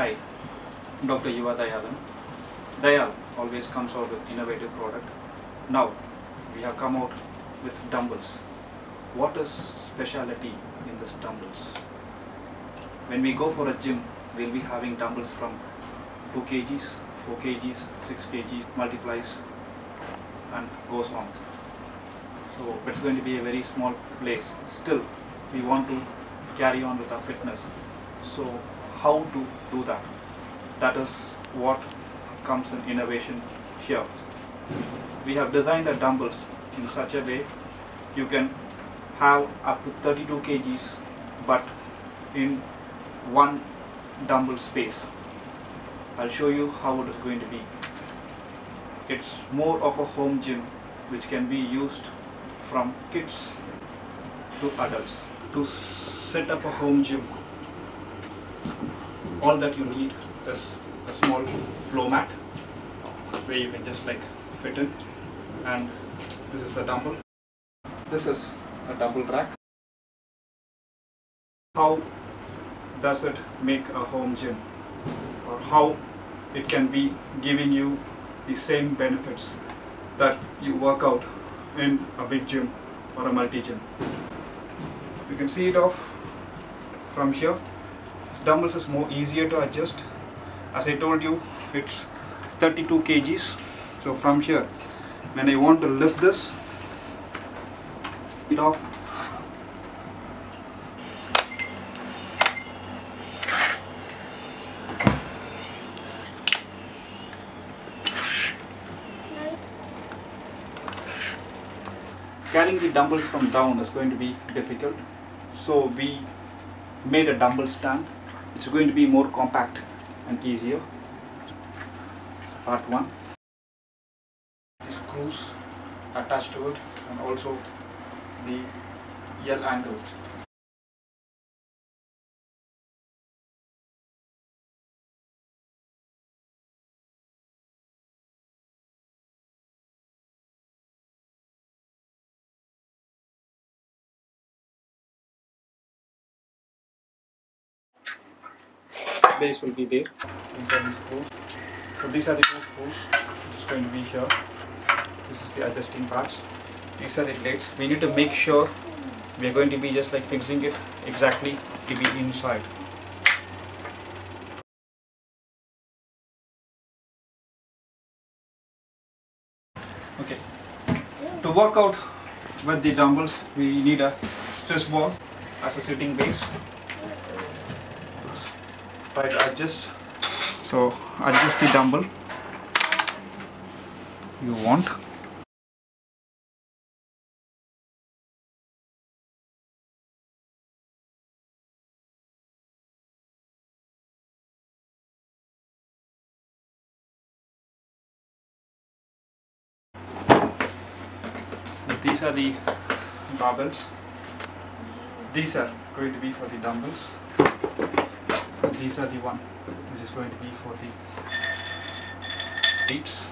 Hi, Dr. Yuva Dayalan. Dayal always comes out with innovative product. Now, we have come out with dumbbells. What is speciality in this dumbbells? When we go for a gym, we'll be having dumbbells from 2 kgs, 4 kgs, 6 kgs, multiplies and goes on. So it's going to be a very small place. Still, we want to carry on with our fitness. So how to do that? That is what comes in innovation here. We have designed the dumbbells in such a way you can have up to 32 kgs but in one dumbbell space. I'll show you how it is going to be. It's more of a home gym which can be used from kids to adults. To set up a home gym, all that you need is a small floor mat where you can just like fit in and this is a dumbbell. This is a dumbbell rack. How does it make a home gym or how it can be giving you the same benefits that you work out in a big gym or a multi gym. You can see it off from here. Dumbbells is more easier to adjust. As I told you, it's 32 kgs. So from here, when I want to lift this, it off. Carrying the dumbbells from down is going to be difficult. So we made a dumbbell stand. It's going to be more compact and easier. So part one. The screws attached to it and also the L angle. Base will be there. These are the screws. So these are the two screws which is going to be here. This is the adjusting parts. These are the plates. We need to make sure we are going to be just like fixing it exactly to be inside. Okay. To work out with the dumbbells, we need a Swiss ball as a sitting base. Try to adjust. So adjust the dumbbell you want. These are the barbells. These are going to be for the dumbbells. These are the one which is going to be for the plates.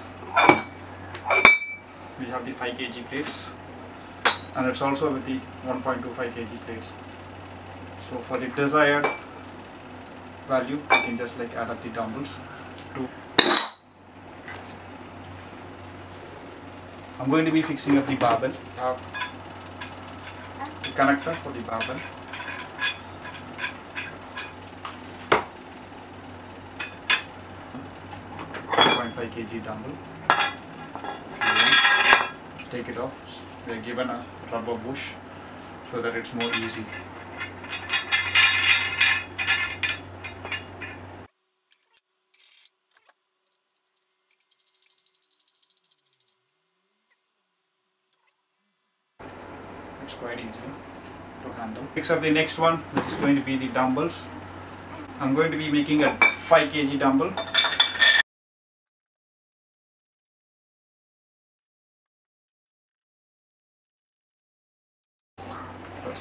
We have the 5 kg plates and it's also with the 1.25 kg plates. So for the desired value, you can just like add up the dumbbells to I'm going to be fixing up the barbell. Have the connector for the barbell. Point five kg dumbbell. Take it off. We are given a rubber bush so that it's more easy. It's quite easy to handle. Fix up the next one, which is going to be the dumbbells. I'm going to be making a 5 kg dumbbell.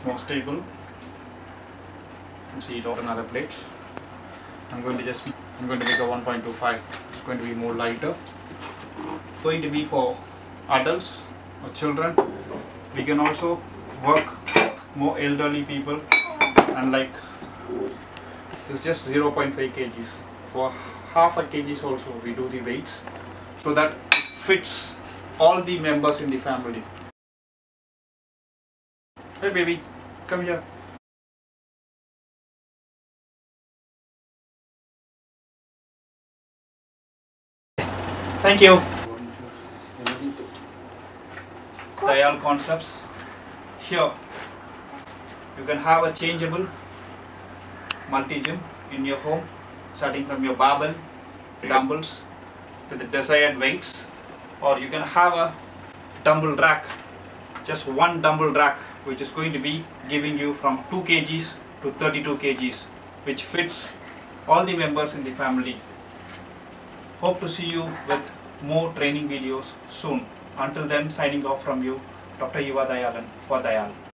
More stable. Can see it on another plate. I'm going to just I'm going to make a 1.25. It's going to be more lighter. Going to be for adults or children. We can also work more elderly people and like it's just 0.5 kgs for half a kgs also we do the weights so that fits all the members in the family hey baby. Come here. Thank you. Dayal concepts. Here. You can have a changeable multi-gym in your home starting from your barbell dumbbells with the desired weights. Or you can have a dumbbell rack just one dumbbell rack which is going to be giving you from 2 kgs to 32 kgs which fits all the members in the family. Hope to see you with more training videos soon. Until then signing off from you dr yuva dayalan for dayal